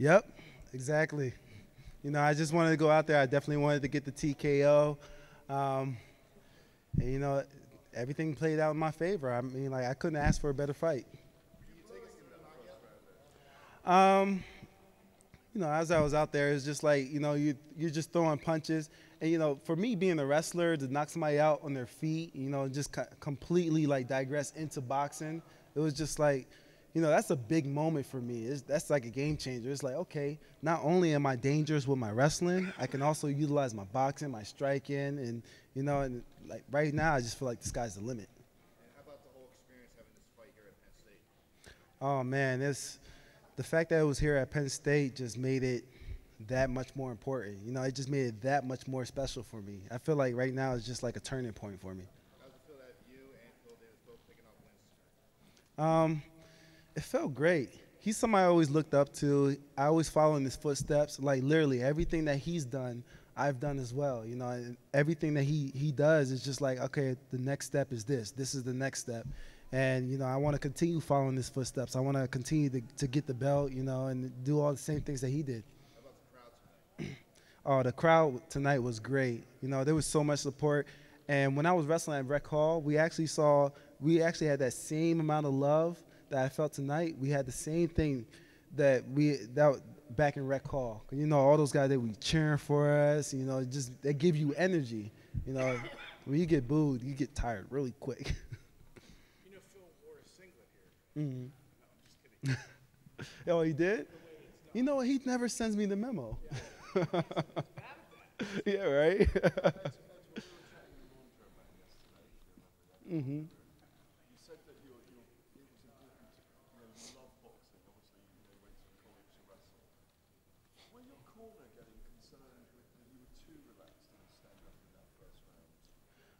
Yep, exactly. You know, I just wanted to go out there. I definitely wanted to get the TKO. Um, and, you know, everything played out in my favor. I mean, like, I couldn't ask for a better fight. Um, you know, as I was out there, it's just like, you know, you, you're just throwing punches. And, you know, for me being a wrestler, to knock somebody out on their feet, you know, just completely, like, digress into boxing, it was just like – you know, that's a big moment for me. It's, that's like a game changer. It's like, okay, not only am I dangerous with my wrestling, I can also utilize my boxing, my striking, and you know, and like right now, I just feel like the sky's the limit. And how about the whole experience having this fight here at Penn State? Oh man, it's the fact that it was here at Penn State just made it that much more important. You know, it just made it that much more special for me. I feel like right now it's just like a turning point for me. How does it feel that you and Phil Davis both picking up wins? Um, it felt great. He's somebody I always looked up to. I always follow in his footsteps. Like literally everything that he's done, I've done as well. You know, everything that he he does is just like, okay, the next step is this. This is the next step. And you know, I want to continue following his footsteps. I want to continue to, to get the belt, you know, and do all the same things that he did. Oh, the crowd tonight was great. You know, there was so much support. And when I was wrestling at Rec Hall, we actually saw we actually had that same amount of love that I felt tonight, we had the same thing that we that back in Rec Hall. You know, all those guys that we cheering for us. You know, just they give you energy. You know, when you get booed, you get tired really quick. you know, Phil wore a singlet here. Mm-hmm. No, I'm just kidding. oh, he did. You know, he never sends me the memo. Yeah, yeah right. mm-hmm.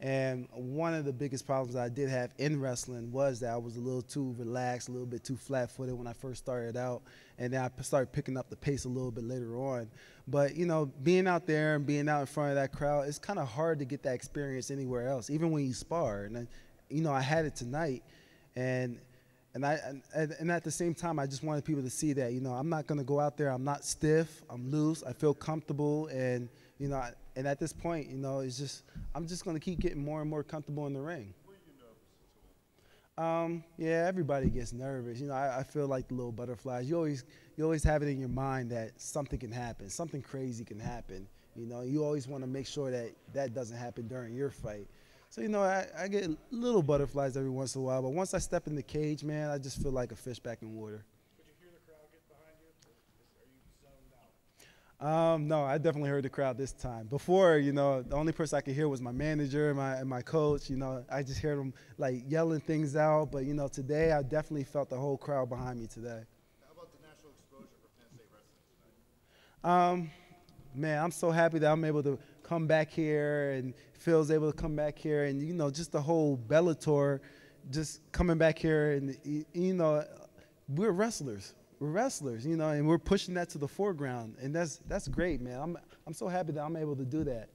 And one of the biggest problems I did have in wrestling was that I was a little too relaxed, a little bit too flat-footed when I first started out, and then I started picking up the pace a little bit later on. But you know, being out there and being out in front of that crowd, it's kind of hard to get that experience anywhere else, even when you spar. And uh, you know, I had it tonight, and and I and, and, at the same time, I just wanted people to see that you know I'm not going to go out there. I'm not stiff. I'm loose. I feel comfortable, and you know, and at this point, you know, it's just I'm just to keep getting more and more comfortable in the ring. Um, yeah, everybody gets nervous. You know, I, I, feel like the little butterflies. You always you always have it in your mind that something can happen, something crazy can happen. You know, you always want to make sure that that doesn't happen during your fight. So, you know, I, I, get little butterflies every once in a while, but once I step in the cage, man, I just feel like a fish back in water. Could you hear the crowd get behind you? Are you zoned out? Um, no, I definitely heard the crowd this time. Before, you know, the only person I could hear was my manager and my, and my coach. You know, I just heard them like yelling things out. But, you know, today I definitely felt the whole crowd behind me today. How about the national exposure for Penn State wrestling tonight? Um, man, I'm so happy that I'm able to come back here and Phil's able to come back here and you know just the whole Bellator just coming back here and you know we're wrestlers wrestlers you know and we're pushing that to the foreground and that's that's great man I'm I'm so happy that I'm able to do that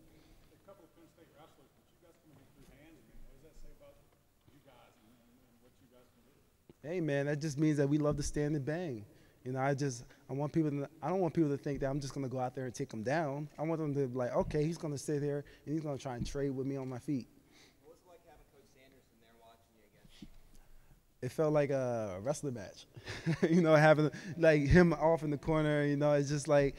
Hey man, that just means that we love to stand and bang. You know, I just I want people to I don't want people to think that I'm just gonna go out there and take them down. I want them to be like, okay, he's gonna sit there and he's gonna try and trade with me on my feet. What was it like having Coach Sanderson there watching you again? It felt like a wrestling match. you know, having like him off in the corner, you know, it's just like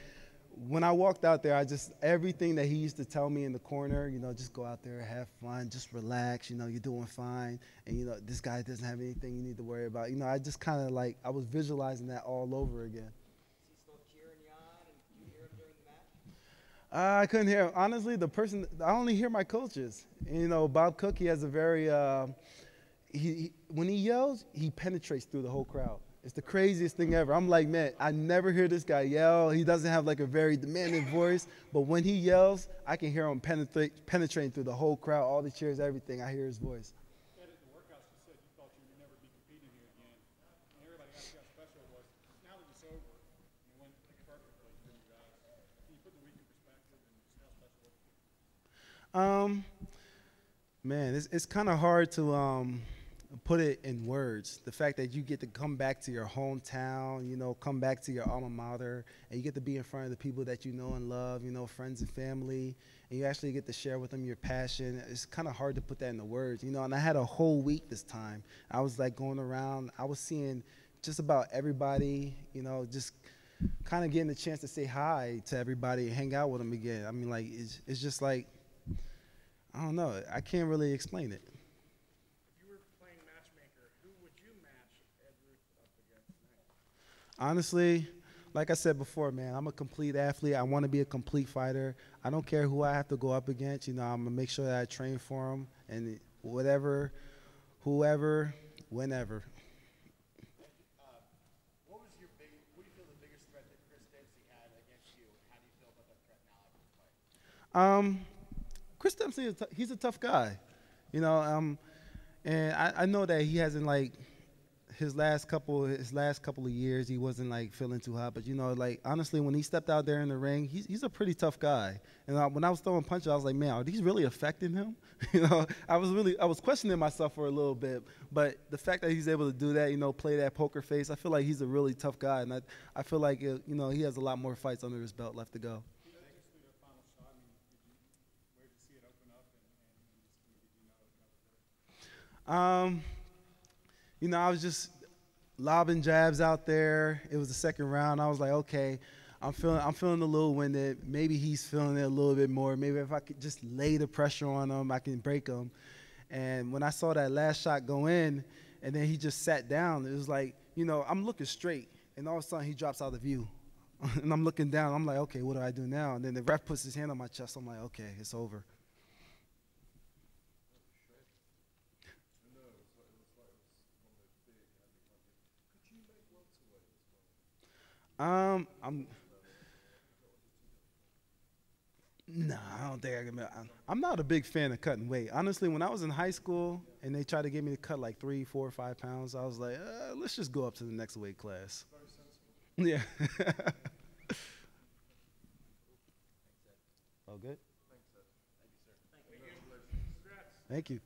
when I walked out there, I just everything that he used to tell me in the corner, you know, just go out there, have fun, just relax. You know, you're doing fine, and you know this guy doesn't have anything you need to worry about. You know, I just kind of like I was visualizing that all over again. Uh, I couldn't hear. Honestly, the person I only hear my coaches. You know, Bob Cook, he has a very uh, he, he, when he yells, he penetrates through the whole crowd. It's the craziest thing ever. I'm like, man, I never hear this guy yell. He doesn't have like a very demanding voice, but when he yells, I can hear him penetrate, penetrating through the whole crowd, all the chairs, everything. I hear his voice. Um, man, it's, it's kind of hard to um, put it in words. The fact that you get to come back to your hometown, you know, come back to your alma mater, and you get to be in front of the people that you know and love, you know, friends and family, and you actually get to share with them your passion. It's kind of hard to put that into words, you know. And I had a whole week this time. I was like going around. I was seeing just about everybody, you know, just kind of getting the chance to say hi to everybody hang out with them again. I mean, like it's it's just like I don't know. I can't really explain it. If you were playing matchmaker, who would you match Ed Ruth up against next? Honestly, like I said before, man, I'm a complete athlete. I want to be a complete fighter. I don't care who I have to go up against. You know, I'm gonna make sure that I train for them and whatever, whoever, whenever. What was your big? What do you feel the biggest threat that Chris Dempsey had against you? How do you feel about that threat now after the fight? Um, Chris Dempsey, he's a tough guy, you know. Um, and I, I know that he hasn't like his last couple his last couple of years he wasn't like feeling too hot, but you know, like honestly, when he stepped out there in the ring, he's he's a pretty tough guy. And I, when I was throwing punches, I was like, man, are these really affecting him? you know, I was really I was questioning myself for a little bit, but the fact that he's able to do that, you know, play that poker face, I feel like he's a really tough guy, and I I feel like uh you know he has a lot more fights under his belt left to go. Um, you know, I was just lobbing jabs out there. It was the second round. I was like, okay, I'm feeling, I'm feeling a little winded. Maybe he's feeling it a little bit more. Maybe if I could just lay the pressure on him, I can break him. And when I saw that last shot go in, and then he just sat down, it was like, you know, I'm looking straight, and all of a sudden he drops out of view. and I'm looking down. I'm like, okay, what do I do now? And then the ref puts his hand on my chest. I'm like, okay, it's over. Um, I'm. Nah, I don't think I can. I'm, I'm not a big fan of cutting weight. Honestly, when I was in high school and they tried to get me to cut like three, four, five pounds, I was like, uh, let's just go up to the next weight class. Yeah. All good. Thank you.